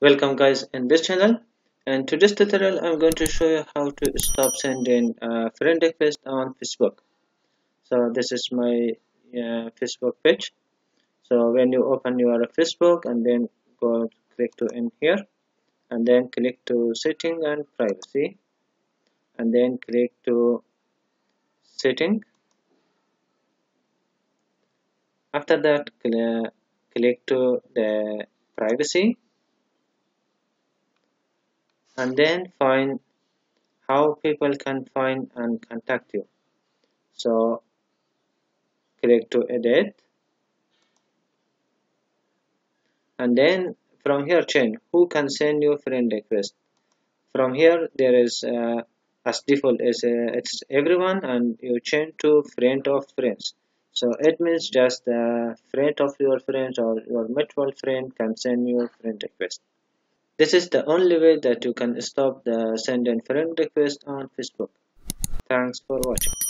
welcome guys in this channel. And today's tutorial I'm going to show you how to stop sending uh, friend request on Facebook. So this is my uh, Facebook page. So when you open your Facebook and then go click to in here and then click to setting and privacy and then click to setting. After that click to the privacy and then find how people can find and contact you. So click to edit. And then from here change who can send you friend request? From here there is uh, as default is uh, it's everyone and you change to friend of friends. So it means just the friend of your friends or your mutual friend can send you friend request this is the only way that you can stop the send and friend request on Facebook. Thanks for watching.